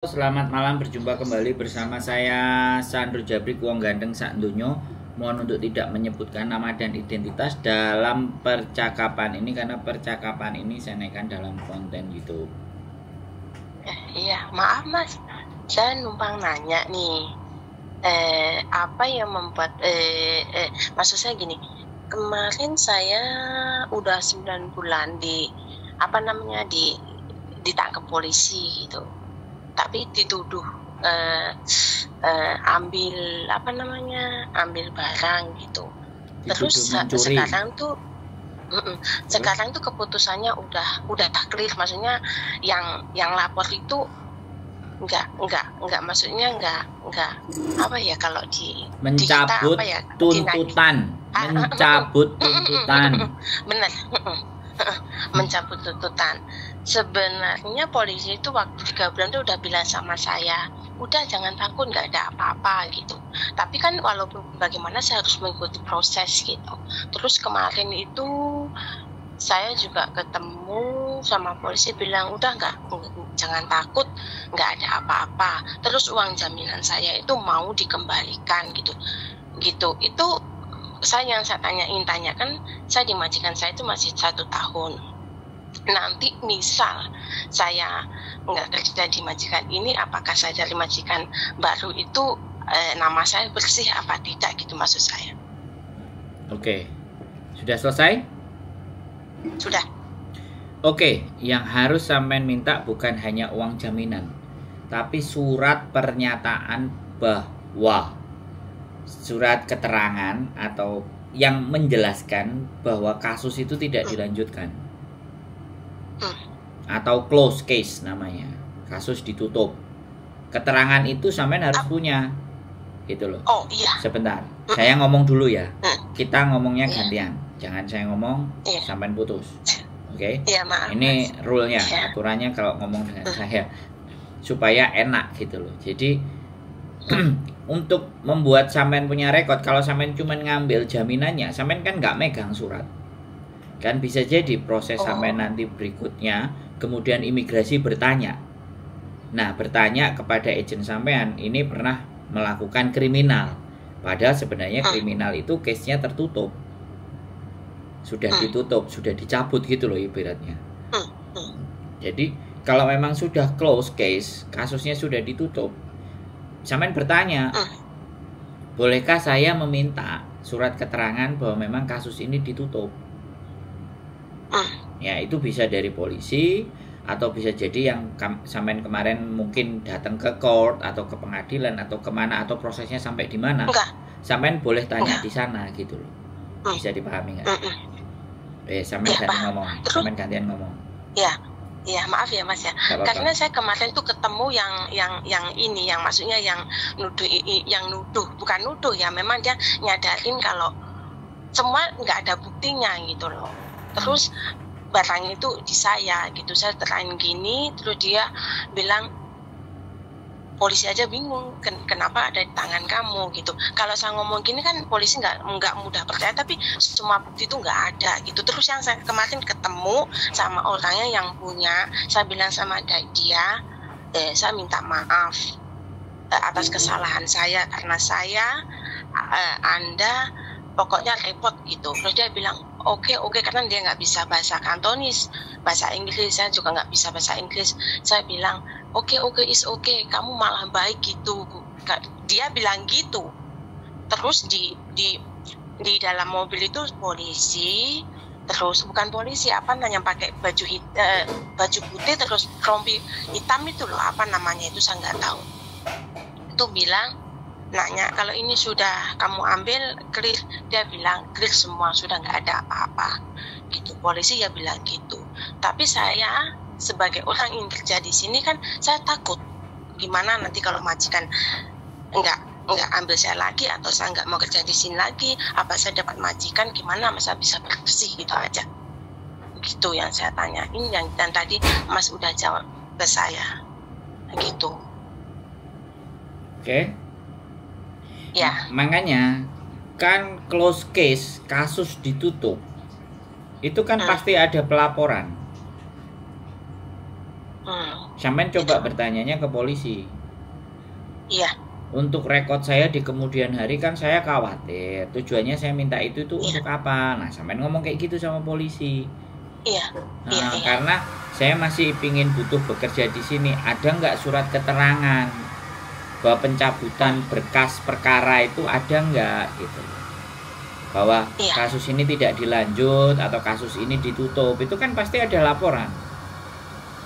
Selamat malam berjumpa kembali bersama saya Sandro Jabrik Wong Gandeng Sakdunyo Mohon untuk tidak menyebutkan nama dan identitas dalam percakapan ini Karena percakapan ini saya naikkan dalam konten YouTube. Iya, maaf mas, saya numpang nanya nih, eh, apa yang membuat, eh, eh, maksud saya gini, kemarin saya udah 9 bulan di, apa namanya, di, ditangkap polisi gitu, tapi dituduh eh, eh, ambil, apa namanya, ambil barang gitu. Terus Dituduh se- mencuri. sekarang tuh Mm-mm. sekarang tuh keputusannya udah udah clear. Maksudnya yang yang lapor itu nggak nggak nggak maksudnya nggak nggak apa ya kalau di di kita Mencabut apa ya tuntutan. Ah, Mencabut tuntutan. benar mencabut tuntutan sebenarnya polisi itu waktu tiga bulan itu udah bilang sama saya udah jangan takut nggak ada apa-apa gitu. Tapi kan walaupun bagaimana saya harus mengikuti proses gitu. Terus kemarin itu saya juga ketemu sama polisi bilang udah nggak jangan takut nggak ada apa-apa. Terus uang jaminan saya itu mau dikembalikan gitu. Gitu. Itu saya yang saya tanyain tanyakan saya di majikan saya itu masih satu tahun nanti misal saya nggak kerja di majikan ini apakah saya dari majikan baru itu eh, nama saya bersih apa tidak gitu maksud saya Oke Sudah selesai? sudah Oke, yang harus sampean minta bukan hanya uang jaminan, tapi surat pernyataan bahwa surat keterangan atau yang menjelaskan bahwa kasus itu tidak dilanjutkan. Atau close case namanya. Kasus ditutup. Keterangan itu sampean harus punya. Gitu loh. oh iya Sebentar. Saya ngomong dulu ya. Hmm. Kita ngomongnya Iya. gantian. Jangan saya ngomong, Iya. sampean putus. Oke? iya maaf ini rule-nya Iya. aturannya kalau ngomong dengan Hmm. saya supaya enak gitu loh jadi untuk membuat sampean punya rekod kalau sampean cuma ngambil jaminannya sampean kan nggak megang surat kan bisa jadi proses Oh. sampean nanti berikutnya kemudian imigrasi bertanya nah bertanya kepada agent sampean ini pernah melakukan kriminal padahal sebenarnya Hmm. kriminal itu case-nya tertutup sudah Hmm. ditutup sudah dicabut gitu loh ibaratnya hmm. jadi kalau memang sudah close case, kasusnya sudah ditutup, sampean bertanya, bolehkah saya meminta surat keterangan bahwa memang kasus ini ditutup? Hmm. Ya itu bisa dari polisi atau bisa jadi yang kam- sampean kemarin mungkin datang ke court atau ke pengadilan atau ke mana atau prosesnya sampai di mana? Sampean boleh tanya Enggak. di sana gitu loh. Hmm. Bisa dipahami nggak? Eh sampean Ya, gantian ngomong, sampean gantian ngomong. ya maaf ya mas ya karena saya kemarin tuh ketemu yang yang yang ini yang maksudnya yang nuduh yang nuduh bukan nuduh ya memang dia nyadarin kalau semua nggak ada buktinya gitu loh terus barang itu di saya gitu. Saya terain gini terus dia bilang polisi aja bingung ken- kenapa ada di tangan kamu? gitu. Kalau saya ngomong gini kan polisi nggak nggak mudah percaya tapi semua bukti itu nggak ada gitu. Terus yang saya kemarin ketemu sama orangnya yang punya saya bilang sama dia eh, saya minta maaf eh, atas kesalahan saya karena saya eh, anda pokoknya repot gitu. Terus dia bilang oke oke karena dia nggak bisa bahasa kantonis bahasa Inggris. Saya juga nggak bisa bahasa Inggris. Saya bilang oke oke is oke kamu malah baik gitu. Dia bilang gitu. Terus di di di dalam mobil itu polisi terus bukan polisi apa namanya pakai baju hit, eh, baju putih terus rompi hitam itu loh apa namanya itu saya nggak tahu. Itu bilang nanya kalau ini sudah kamu ambil clear. Dia bilang clear semua sudah nggak ada apa-apa. Gitu. Polisi ya bilang gitu. Tapi saya sebagai orang yang kerja di sini kan saya takut gimana nanti kalau majikan nggak nggak ambil saya lagi atau saya nggak mau kerja di sini lagi apa saya dapat majikan gimana masa bisa bersih gitu aja. Gitu yang saya tanyain yang dan tadi Mas udah jawab ke saya. Gitu. Oke. Ya Makanya kan close case, kasus ditutup. Itu kan Hmm. pasti ada pelaporan. Hmm. Sampean coba bertanyanya ke polisi. Iya. Untuk rekod saya di kemudian hari kan saya khawatir. Tujuannya saya minta itu tuh Iya. untuk apa? Nah, sampean ngomong kayak gitu sama polisi. Iya. Nah, Iya, iya. karena saya masih pingin butuh bekerja di sini. Ada nggak surat keterangan bahwa pencabutan berkas perkara itu ada nggak gitu? Bahwa Iya. kasus ini tidak dilanjut atau kasus ini ditutup itu kan pasti ada laporan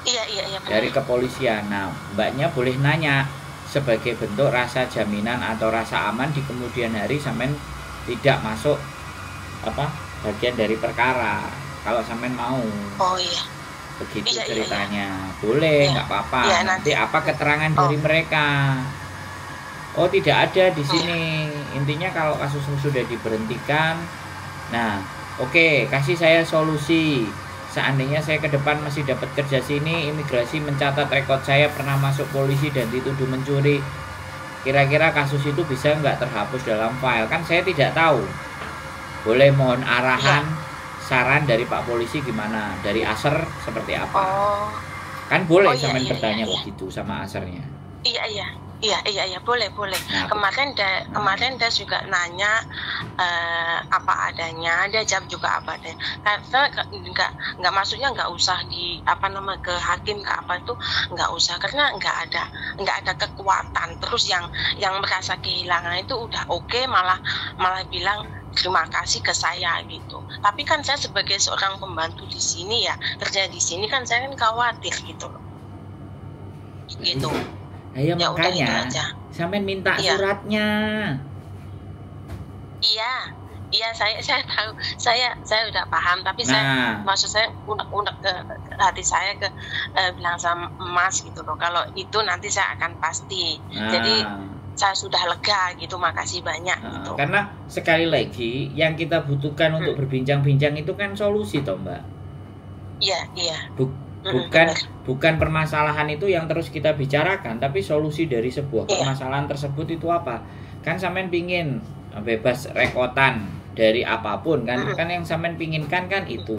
Iya, iya, iya. benar. dari kepolisian. Nah, mbaknya boleh nanya sebagai bentuk rasa jaminan atau rasa aman di kemudian hari sampean tidak masuk apa bagian dari perkara. Kalau sampean mau Oh iya. begitu Iya, iya, ceritanya boleh Iya. nggak apa-apa Iya, nanti nanti. apa keterangan Oh. dari mereka oh tidak ada di sini. Intinya kalau kasusmu sudah diberhentikan nah oke kasih saya solusi. Seandainya saya ke depan masih dapat kerja sini imigrasi mencatat rekod saya pernah masuk polisi dan dituduh mencuri. Kira-kira kasus itu bisa nggak terhapus dalam file? Kan saya tidak tahu. Boleh mohon arahan saran dari Pak Polisi gimana? Dari Aser seperti apa? Oh. kan boleh Oh, iya, sampean iya, bertanya iya, iya. begitu sama Asernya Iya, iya. Iya, iya, iya, boleh, boleh. Nah, Kemarin da, kemarin dia juga nanya eh, apa adanya, dia jawab juga apa adanya. Karena nggak nggak maksudnya nggak usah di apa nama ke hakim ke apa itu nggak usah karena nggak ada nggak ada kekuatan. Terus yang yang merasa kehilangan itu udah oke malah malah bilang terima kasih ke saya gitu. Tapi kan saya sebagai seorang pembantu di sini ya kerja di sini kan saya kan khawatir gitu loh. Gitu. Ayo Ya gitu makanya aja. sampean minta Iya. suratnya Iya, iya saya saya tahu, saya saya udah paham, tapi saya nah maksud saya unek-unek ke, ke hati saya ke eh, bilang sama Mas gitu loh, kalau itu nanti saya akan pasti. nah, Jadi saya sudah lega gitu, makasih banyak nah, gitu. karena sekali lagi yang kita butuhkan Hmm. untuk berbincang-bincang itu kan solusi toh mbak Iya, iya. Bukan benar. bukan permasalahan itu yang terus kita bicarakan tapi solusi dari sebuah Iya. permasalahan tersebut itu apa kan sampean pingin bebas rekotan dari apa pun kan kan yang sampean pinginkan kan itu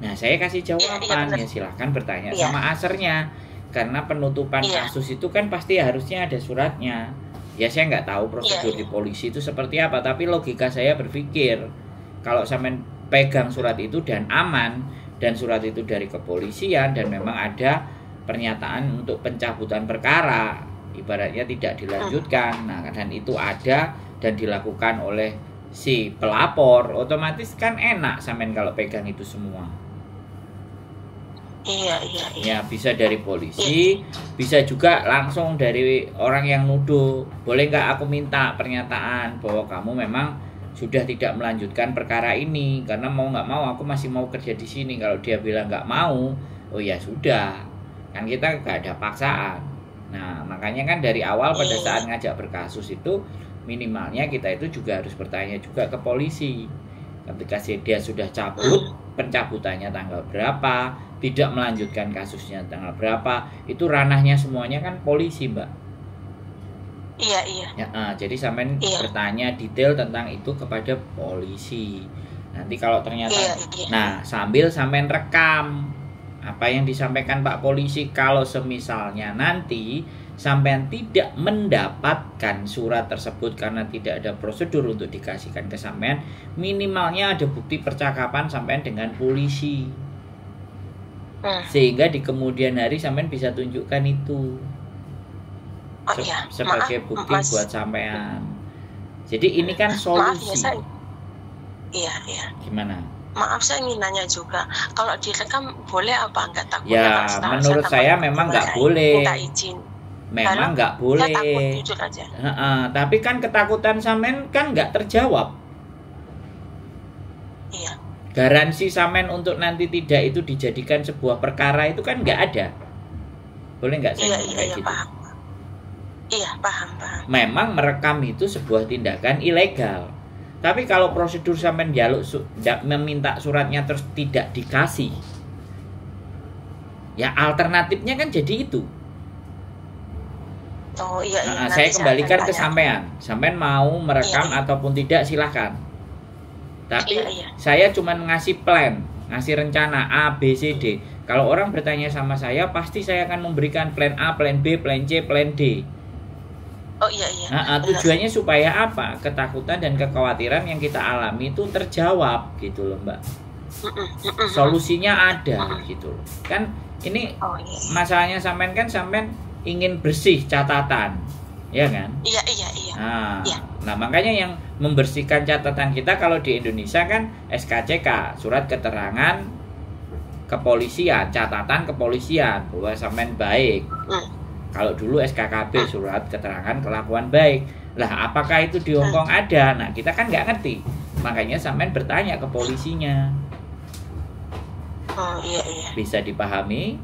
nah saya kasih Iya, iya, jawaban ya silahkan bertanya Iya. sama asernya karena penutupan Iya. kasus itu kan pasti harusnya ada suratnya ya saya nggak tahu prosedur Iya, di polisi itu seperti apa tapi logika saya berpikir kalau sampean pegang surat itu dan aman dan surat itu dari kepolisian dan memang ada pernyataan untuk pencabutan perkara. Ibaratnya tidak dilanjutkan. Nah dan itu ada dan dilakukan oleh si pelapor. Otomatis kan enak sampean kalau pegang itu semua. Iya, iya, iya. ya bisa dari polisi bisa juga langsung dari orang yang nuduh. Boleh nggak aku minta pernyataan bahwa kamu memang sudah tidak melanjutkan perkara ini. Karena mau nggak mau aku masih mau kerja di sini. Kalau dia bilang nggak mau oh ya sudah. Kan kita nggak ada paksaan. Nah makanya kan dari awal pada saat ngajak berkasus itu minimalnya kita itu juga harus bertanya juga ke polisi. Ketika dia sudah cabut pencabutannya tanggal berapa tidak melanjutkan kasusnya tanggal berapa itu ranahnya semuanya kan polisi mbak Iya, iya. ya ah, jadi sampean Iya. bertanya detail tentang itu kepada polisi nanti kalau ternyata Iya, iya. nah sambil sampean rekam apa yang disampaikan Pak Polisi kalau semisalnya nanti sampean tidak mendapatkan surat tersebut karena tidak ada prosedur untuk dikasihkan ke sampean minimalnya ada bukti percakapan sampean dengan polisi Hmm. sehingga di kemudian hari sampean bisa tunjukkan itu Oh se- iya, sebagai maaf, bukti Mas. buat sampean jadi ini kan Maaf ya, solusi saya Iya, iya. gimana Maaf saya ingin nanya juga, kalau direkam boleh apa enggak takut Ya, menurut saya memang nggak boleh. Minta izin. memang nggak Saya takut boleh jujur aja. Heeh, tapi kan ketakutan sampean kan nggak terjawab Iya. garansi sampean untuk nanti tidak itu dijadikan sebuah perkara itu kan nggak ada boleh nggak saya Iya, iya, iya, gitu paham. Iya, paham, paham. memang merekam itu sebuah tindakan ilegal tapi kalau prosedur sampean jaluk su- meminta suratnya terus tidak dikasih ya alternatifnya kan jadi itu Oh iya, iya. Nah, saya kembalikan akan ke sampean. Sampean mau merekam Iya, iya. ataupun tidak silahkan. Tapi Iya, iya. saya cuma ngasih plan, ngasih rencana A, B, C, D. Kalau orang bertanya sama saya, pasti saya akan memberikan plan A, plan B, plan C, plan D. Oh iya iya. Nah, ah, tujuannya supaya apa? Ketakutan dan kekhawatiran yang kita alami itu terjawab gitu loh, Mbak. Solusinya ada gitu loh. Kan ini Oh iya. masalahnya sampean kan sampean ingin bersih catatan, ya kan? Iya iya iya. Nah, Iya. nah makanya yang membersihkan catatan kita kalau di Indonesia kan SKCK, surat keterangan kepolisian, catatan kepolisian bahwa sampean baik. Hmm. Kalau dulu SKKB, surat keterangan kelakuan baik. Lah, apakah itu di Hongkong ada? Nah, kita kan nggak ngerti. Makanya sampean bertanya ke polisinya. Oh iya iya. Bisa dipahami?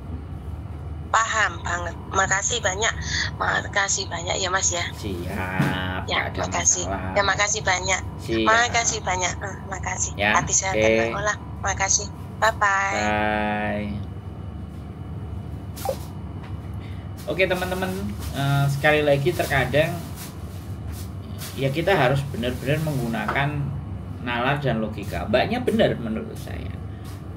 Paham banget. Makasih banyak. Makasih banyak ya Mas ya. Siap. Ya, ada makasih. masalah. Ya makasih banyak. Siap. Makasih banyak. Eh, makasih. Ya, Hati saya. Olah. Makasih. Bye bye. Bye. Oke teman-teman, eh, sekali lagi terkadang ya kita harus benar-benar menggunakan nalar dan logika. Mbaknya benar menurut saya.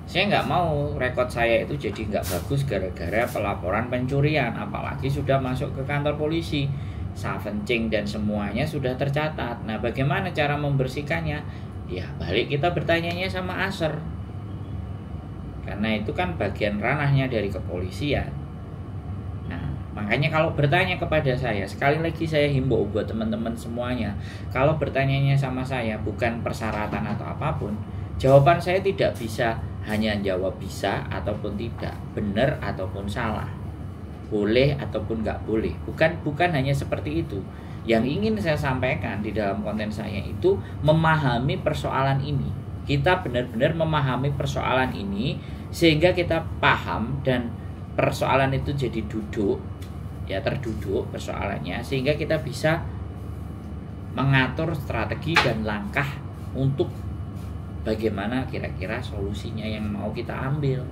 Saya nggak mau rekod saya itu jadi nggak bagus gara-gara pelaporan pencurian, apalagi sudah masuk ke kantor polisi, savencing dan semuanya sudah tercatat. Nah, bagaimana cara membersihkannya? Ya, balik kita bertanyanya sama Aser karena itu kan bagian ranahnya dari kepolisian. Makanya kalau bertanya kepada saya, sekali lagi saya himbau buat teman-teman semuanya, kalau bertanyanya sama saya bukan persyaratan atau apa pun, jawaban saya tidak bisa hanya jawab bisa ataupun tidak, benar ataupun salah, boleh ataupun nggak boleh, bukan bukan hanya seperti itu. Yang ingin saya sampaikan di dalam konten saya itu memahami persoalan ini. Kita benar-benar memahami persoalan ini sehingga kita paham dan persoalan itu jadi duduk ya terduduk persoalannya sehingga kita bisa mengatur strategi dan langkah untuk bagaimana kira-kira solusinya yang mau kita ambil.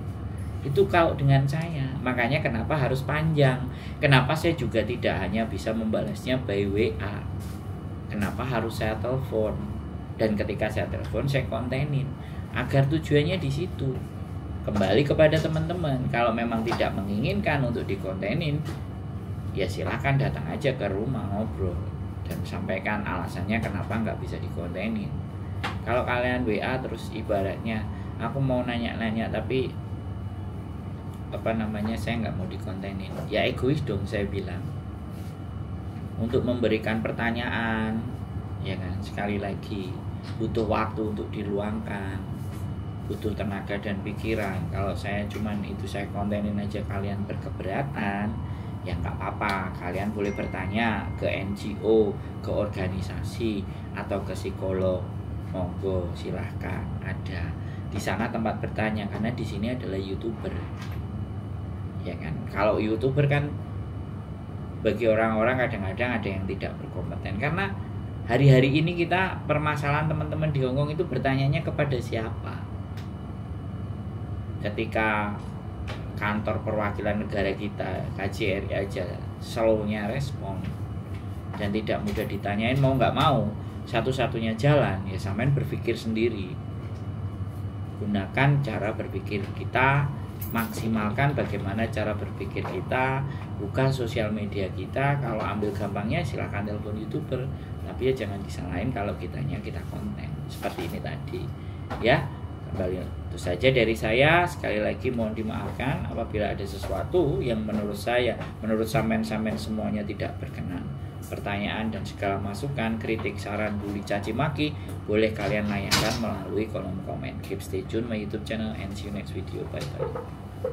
Itu kalau dengan saya. Makanya kenapa harus panjang? Kenapa saya juga tidak hanya bisa membalasnya by WA kenapa harus saya telepon? Dan ketika saya telepon saya kontenin. Agar tujuannya di situ. Kembali kepada teman-teman. Kalau memang tidak menginginkan untuk dikontenin ya silahkan datang aja ke rumah ngobrol. Dan sampaikan alasannya kenapa nggak bisa dikontenin. Kalau kalian WA terus ibaratnya aku mau nanya-nanya tapi apa namanya saya nggak mau dikontenin. Ya egois dong saya bilang. Untuk memberikan pertanyaan ya kan? Sekali lagi butuh waktu untuk diluangkan butuh tenaga dan pikiran. Kalau saya cuman itu saya kontenin aja kalian berkeberatan ya nggak apa-apa. Kalian boleh bertanya ke NGO ke organisasi atau ke psikolog. Monggo silahkan. Ada di sana tempat bertanya karena di sini adalah youtuber. Ya kan? Kalau youtuber kan bagi orang-orang kadang-kadang ada yang tidak berkompeten. Karena hari-hari ini kita permasalahan teman-teman di Hongkong itu bertanyanya kepada siapa? Ketika kantor perwakilan negara kita KJRI aja slownya respon. Dan tidak mudah ditanyain mau nggak mau satu-satunya jalan ya sampean berpikir sendiri. Gunakan cara berpikir kita maksimalkan bagaimana cara berpikir kita buka sosial media kita kalau ambil gampangnya silahkan telepon youtuber tapi ya jangan disalahin kalau kitanya kita konten. Seperti ini tadi ya kembali itu saja dari saya. Sekali lagi mohon dimaafkan apabila ada sesuatu yang menurut saya menurut samen-samen semuanya tidak berkenan. Pertanyaan dan segala masukan kritik saran bully caci maki boleh kalian layangkan melalui kolom komen. Keep stay tune my youtube channel and see you next video. Bye bye